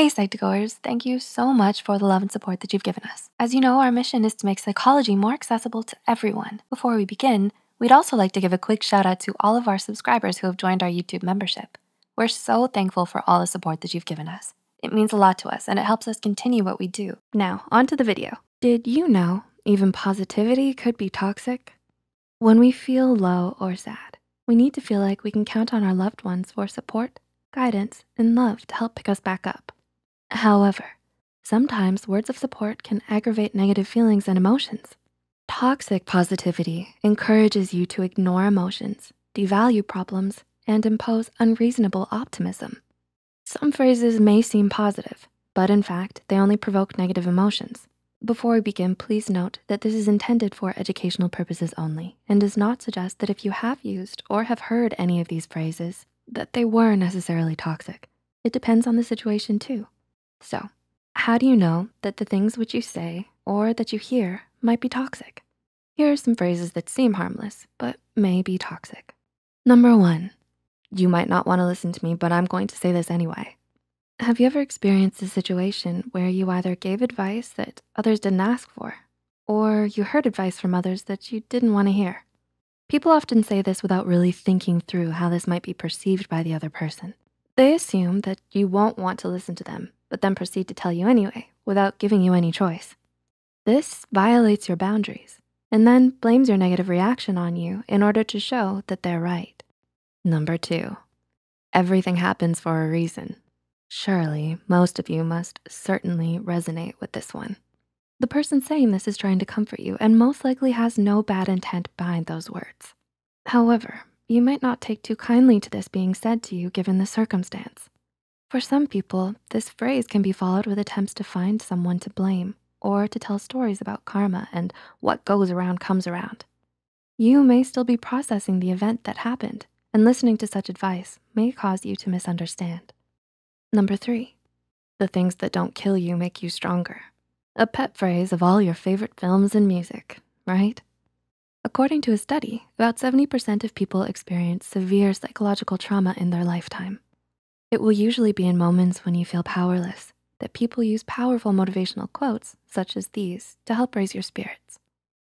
Hey Psych2Goers, thank you so much for the love and support that you've given us. As you know, our mission is to make psychology more accessible to everyone. Before we begin, we'd also like to give a quick shout out to all of our subscribers who have joined our YouTube membership. We're so thankful for all the support that you've given us. It means a lot to us and it helps us continue what we do. Now, on to the video. Did you know even positivity could be toxic? When we feel low or sad, we need to feel like we can count on our loved ones for support, guidance, and love to help pick us back up. However, sometimes words of support can aggravate negative feelings and emotions. Toxic positivity encourages you to ignore emotions, devalue problems, and impose unreasonable optimism. Some phrases may seem positive, but in fact, they only provoke negative emotions. Before we begin, please note that this is intended for educational purposes only and does not suggest that if you have used or have heard any of these phrases, that they were necessarily toxic. It depends on the situation too. So how do you know that the things which you say or that you hear might be toxic? Here are some phrases that seem harmless, but may be toxic. Number one, you might not wanna listen to me, but I'm going to say this anyway. Have you ever experienced a situation where you either gave advice that others didn't ask for, or you heard advice from others that you didn't wanna hear? People often say this without really thinking through how this might be perceived by the other person. They assume that you won't want to listen to them but then proceed to tell you anyway without giving you any choice. This violates your boundaries and then blames your negative reaction on you in order to show that they're right. Number two, everything happens for a reason. Surely most of you must certainly resonate with this one. The person saying this is trying to comfort you and most likely has no bad intent behind those words. However, you might not take too kindly to this being said to you given the circumstance. For some people, this phrase can be followed with attempts to find someone to blame or to tell stories about karma and what goes around comes around. You may still be processing the event that happened and listening to such advice may cause you to misunderstand. Number three, the things that don't kill you make you stronger. A pet phrase of all your favorite films and music, right? According to a study, about 70% of people experience severe psychological trauma in their lifetime. It will usually be in moments when you feel powerless that people use powerful motivational quotes such as these to help raise your spirits.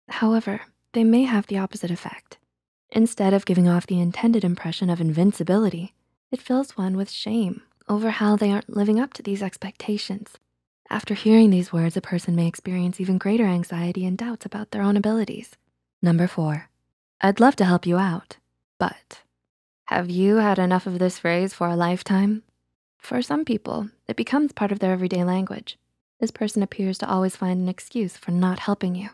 However, they may have the opposite effect. Instead of giving off the intended impression of invincibility, it fills one with shame over how they aren't living up to these expectations. After hearing these words, a person may experience even greater anxiety and doubts about their own abilities. Number four, I'd love to help you out, but have you had enough of this phrase for a lifetime? For some people, it becomes part of their everyday language. This person appears to always find an excuse for not helping you.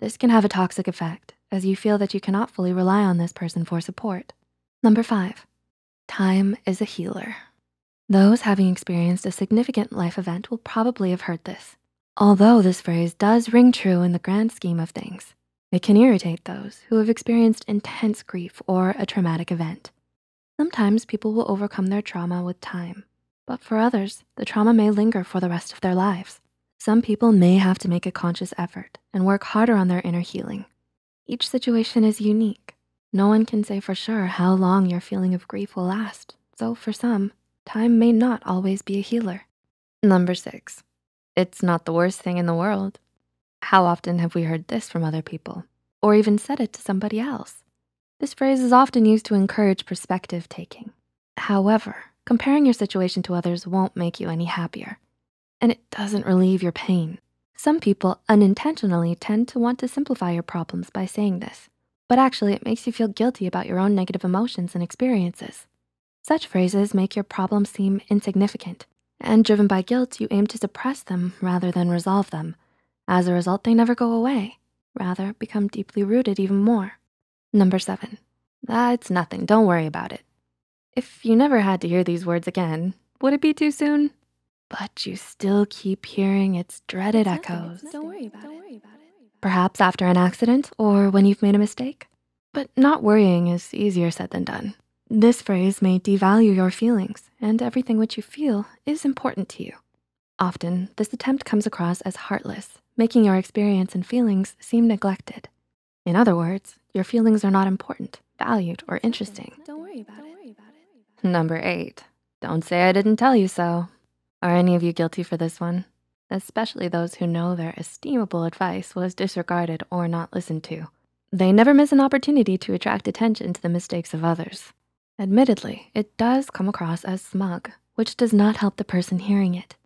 This can have a toxic effect as you feel that you cannot fully rely on this person for support. Number five, time is a healer. Those having experienced a significant life event will probably have heard this. Although this phrase does ring true in the grand scheme of things, it can irritate those who have experienced intense grief or a traumatic event. Sometimes people will overcome their trauma with time, but for others, the trauma may linger for the rest of their lives. Some people may have to make a conscious effort and work harder on their inner healing. Each situation is unique. No one can say for sure how long your feeling of grief will last. So for some, time may not always be a healer. Number six, it's not the worst thing in the world. How often have we heard this from other people or even said it to somebody else? This phrase is often used to encourage perspective taking. However, comparing your situation to others won't make you any happier, and it doesn't relieve your pain. Some people unintentionally tend to want to simplify your problems by saying this, but actually it makes you feel guilty about your own negative emotions and experiences. Such phrases make your problems seem insignificant, and driven by guilt, you aim to suppress them rather than resolve them. As a result, they never go away, rather become deeply rooted even more. Number seven, that's nothing, don't worry about it. If you never had to hear these words again, would it be too soon? But you still keep hearing its dreaded It's echoes. nothing, Don't worry about it. Perhaps after an accident or when you've made a mistake. But not worrying is easier said than done. This phrase may devalue your feelings and everything which you feel is important to you. Often, this attempt comes across as heartless, making your experience and feelings seem neglected. In other words, your feelings are not important, valued, or interesting. Don't worry about it. Number eight, don't say I didn't tell you so. Are any of you guilty for this one? Especially those who know their estimable advice was disregarded or not listened to. They never miss an opportunity to attract attention to the mistakes of others. Admittedly, it does come across as smug, which does not help the person hearing it.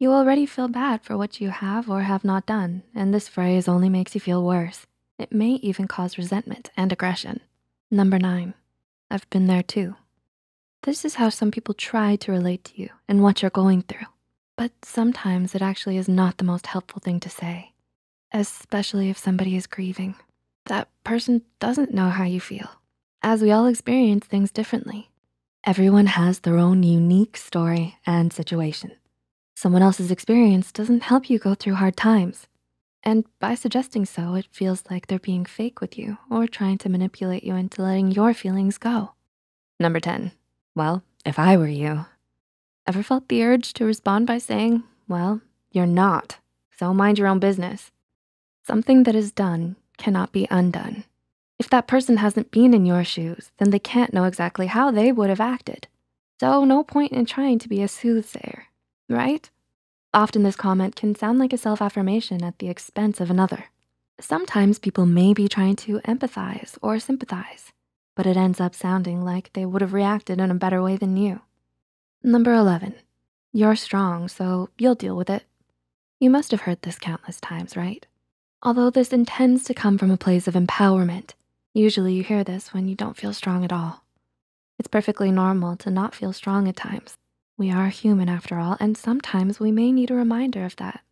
You already feel bad for what you have or have not done, and this phrase only makes you feel worse. It may even cause resentment and aggression. Number nine, I've been there too. This is how some people try to relate to you and what you're going through. But sometimes it actually is not the most helpful thing to say, especially if somebody is grieving. That person doesn't know how you feel, as we all experience things differently. Everyone has their own unique story and situation. Someone else's experience doesn't help you go through hard times. And by suggesting so, it feels like they're being fake with you or trying to manipulate you into letting your feelings go. Number 10, well, if I were you, ever felt the urge to respond by saying, well, you're not, so mind your own business. Something that is done cannot be undone. If that person hasn't been in your shoes, then they can't know exactly how they would have acted. So no point in trying to be a soothsayer, right? Often this comment can sound like a self-affirmation at the expense of another. Sometimes people may be trying to empathize or sympathize, but it ends up sounding like they would have reacted in a better way than you. Number 11, you're strong, so you'll deal with it. You must have heard this countless times, right? Although this intends to come from a place of empowerment, usually you hear this when you don't feel strong at all. It's perfectly normal to not feel strong at times. We are human after all, and sometimes we may need a reminder of that,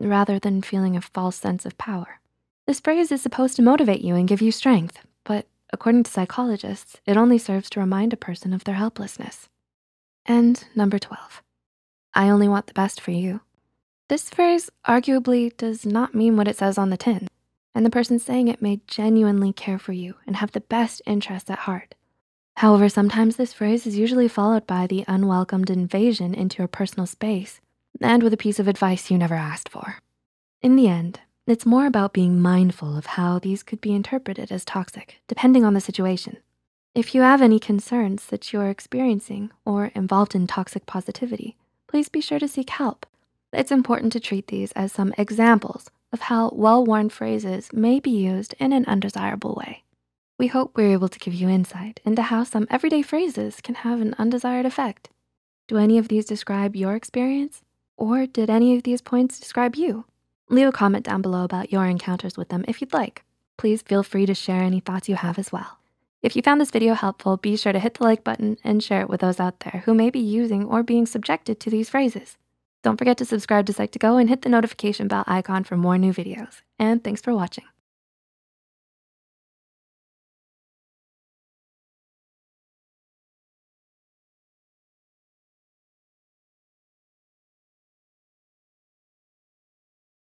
rather than feeling a false sense of power. This phrase is supposed to motivate you and give you strength, but According to psychologists, it only serves to remind a person of their helplessness. And number 12, I only want the best for you. This phrase arguably does not mean what it says on the tin, and the person saying it may genuinely care for you and have the best interests at heart. However, sometimes this phrase is usually followed by the unwelcomed invasion into your personal space and with a piece of advice you never asked for. In the end, it's more about being mindful of how these could be interpreted as toxic, depending on the situation. If you have any concerns that you're experiencing or involved in toxic positivity, please be sure to seek help. It's important to treat these as some examples of how well-worn phrases may be used in an undesirable way. We hope we're able to give you insight into how some everyday phrases can have an undesired effect. Do any of these describe your experience? Or did any of these points describe you? Leave a comment down below about your encounters with them if you'd like. Please feel free to share any thoughts you have as well. If you found this video helpful, be sure to hit the like button and share it with those out there who may be using or being subjected to these phrases. Don't forget to subscribe to Psych2Go and hit the notification bell icon for more new videos. And thanks for watching.